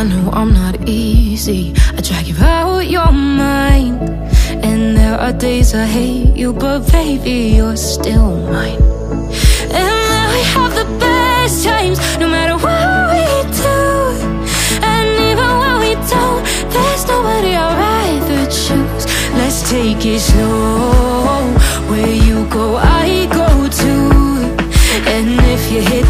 I know I'm not easy. I drag you out your mind. And there are days I hate you, but baby, you're still mine. And now we have the best times, no matter what we do. And even when we don't, there's nobody I'd rather choose. Let's take it slow. Where you go, I go too. And if you hit